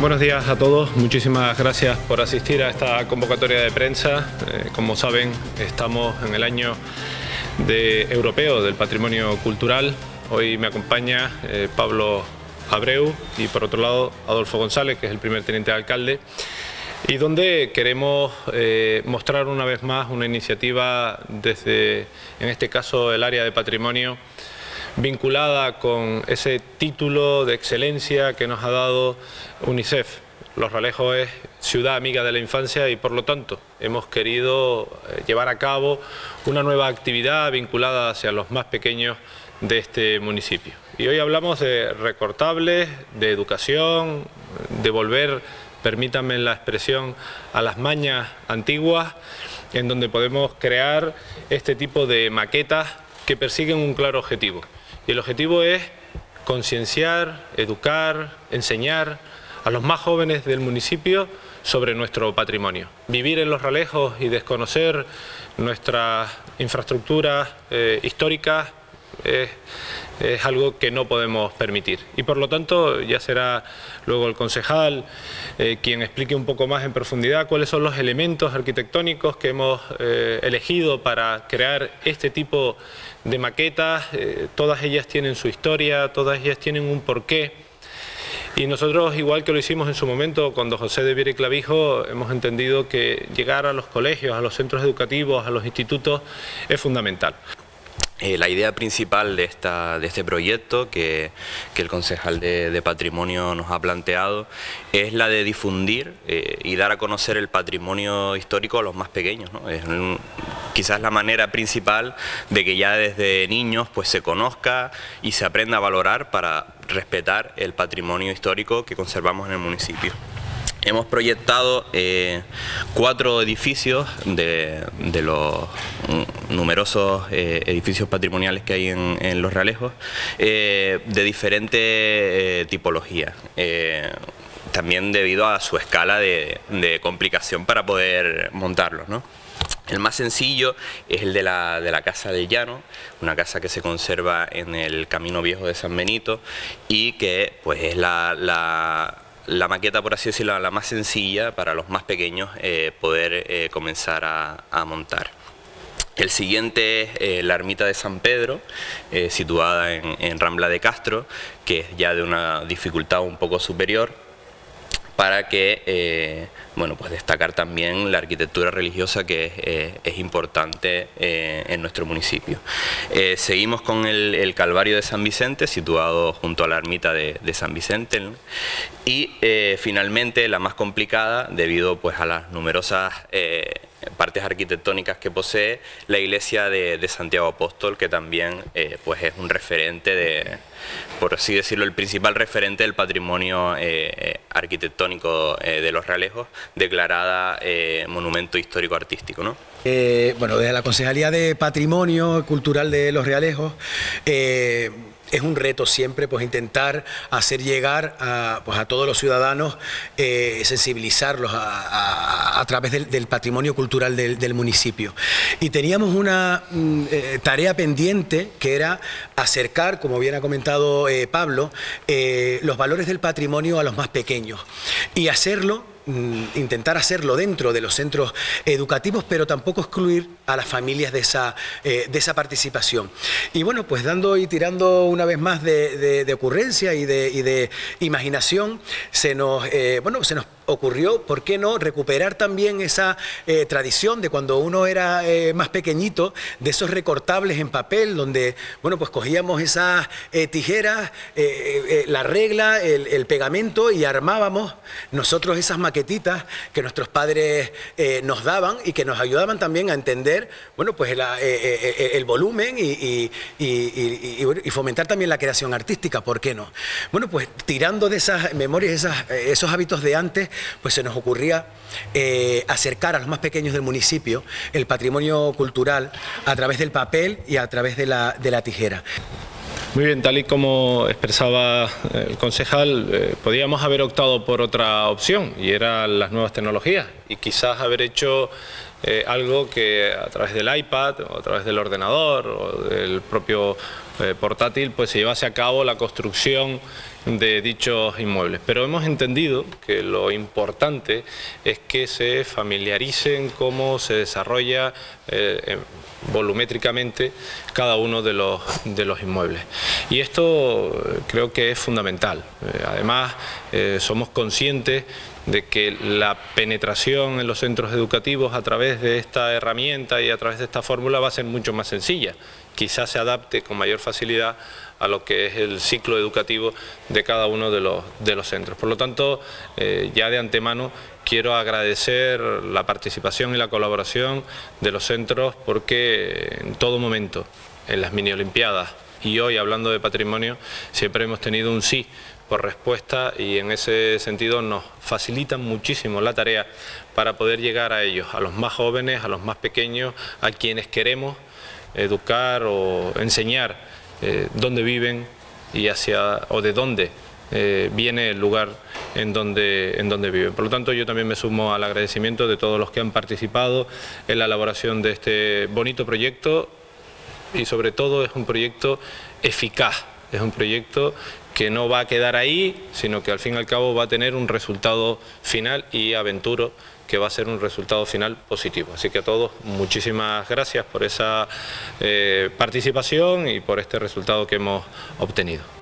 Buenos días a todos. Muchísimas gracias por asistir a esta convocatoria de prensa. Eh, como saben, estamos en el año de europeo del patrimonio cultural. Hoy me acompaña eh, Pablo Abreu y por otro lado Adolfo González, que es el primer teniente de alcalde, y donde queremos eh, mostrar una vez más una iniciativa desde, en este caso, el área de patrimonio vinculada con ese título de excelencia que nos ha dado UNICEF. Los Ralejos es ciudad amiga de la infancia y por lo tanto hemos querido eh, llevar a cabo una nueva actividad vinculada hacia los más pequeños de este municipio. Y hoy hablamos de recortables, de educación, de volver, permítanme la expresión, a las mañas antiguas, en donde podemos crear este tipo de maquetas que persiguen un claro objetivo, y el objetivo es concienciar, educar, enseñar a los más jóvenes del municipio sobre nuestro patrimonio. Vivir en los ralejos y desconocer nuestras infraestructuras eh, históricas es, algo que no podemos permitir. Y por lo tanto ya será luego el concejal eh, quien explique un poco más en profundidad cuáles son los elementos arquitectónicos que hemos eh, elegido para crear este tipo de maquetas. Eh, todas ellas tienen su historia, todas ellas tienen un porqué. Y nosotros, igual que lo hicimos en su momento, cuando José de Viera Clavijo, hemos entendido que llegar a los colegios, a los centros educativos, a los institutos, es fundamental. Eh, la idea principal de, este proyecto que, el concejal de, Patrimonio nos ha planteado es la de difundir eh, y dar a conocer el patrimonio histórico a los más pequeños. Quizás la manera principal de que ya desde niños pues, se conozca y se aprenda a valorar para respetar el patrimonio histórico que conservamos en el municipio. Hemos proyectado eh, cuatro edificios de, los numerosos eh, edificios patrimoniales que hay en, Los Realejos eh, de diferentes tipologías también debido a su escala de, complicación para poder montarlos. El más sencillo es el de la, de la, Casa del Llano, una casa que se conserva en el Camino Viejo de San Benito y que pues, es la la maqueta, por así decirlo, la más sencilla para los más pequeños eh, poder eh, comenzar a, montar. El siguiente es eh, la ermita de San Pedro, situada en, Rambla de Castro, que es ya de una dificultad un poco superior, para que, bueno, pues destacar también la arquitectura religiosa que es, importante en nuestro municipio. seguimos con el, Calvario de San Vicente, situado junto a la ermita de, San Vicente, y eh, finalmente la más complicada, debido pues, a las numerosas eh, partes arquitectónicas que posee, la iglesia de, Santiago Apóstol, que también eh, pues, es un referente de, por así decirlo, el principal referente del patrimonio arquitectónico de los Realejos, declarada monumento histórico artístico. ¿no? bueno, desde la Concejalía de Patrimonio Cultural de los Realejos, es un reto siempre pues intentar hacer llegar a, pues, a todos los ciudadanos, eh, sensibilizarlos a, través del, patrimonio cultural del, municipio. Y teníamos una mm, eh, tarea pendiente que era acercar, como bien ha comentado eh, Pablo, los valores del patrimonio a los más pequeños y hacerlo intentar hacerlo dentro de los centros educativos, pero tampoco excluir a las familias de esa, eh, de esa participación. Y bueno, pues dando y tirando una vez más de, ocurrencia y de, y de, imaginación, se nos, eh, bueno, se nos ocurrió, ¿por qué no?, recuperar también esa eh, tradición de cuando uno era eh, más pequeñito, de esos recortables en papel, donde, bueno, pues cogíamos esas eh, tijeras, la regla, el, pegamento y armábamos nosotros esas maquetitas que nuestros padres nos daban y que nos ayudaban también a entender, bueno, pues el volumen y, fomentar también la creación artística, ¿por qué no? Bueno, pues tirando de esas memorias, esos hábitos de antes, pues se nos ocurría eh, acercar a los más pequeños del municipio el patrimonio cultural a través del papel y a través de la, tijera. Muy bien, tal y como expresaba eh, el concejal, eh, podíamos haber optado por otra opción y eran las nuevas tecnologías y quizás haber hecho eh, algo que a través del iPad o a través del ordenador o del propio eh, portátil pues se llevase a cabo la construcción de dichos inmuebles. Pero hemos entendido que lo importante es que se familiaricen cómo se desarrolla eh, volumétricamente cada uno de los, de los inmuebles. Y esto creo que es fundamental. Además, somos conscientes de que la penetración en los centros educativos a través de esta herramienta y a través de esta fórmula va a ser mucho más sencilla. Quizás se adapte con mayor facilidad a lo que es el ciclo educativo de cada uno de los, de los centros. Por lo tanto, eh, ya de antemano quiero agradecer la participación y la colaboración de los centros porque en todo momento, en las mini olimpiadas y hoy hablando de patrimonio, siempre hemos tenido un sí por respuesta y en ese sentido nos facilitan muchísimo la tarea para poder llegar a ellos, a los más jóvenes, a los más pequeños, a quienes queremos educar o enseñar eh, dónde viven y hacia o de dónde eh, viene el lugar en donde, en donde viven. Por lo tanto, yo también me sumo al agradecimiento de todos los que han participado en la elaboración de este bonito proyecto y sobre todo es un proyecto eficaz, es un proyecto que no va a quedar ahí, sino que al fin y al cabo va a tener un resultado final y aventuro que va a ser un resultado final positivo. Así que a todos muchísimas gracias por esa eh, participación y por este resultado que hemos obtenido.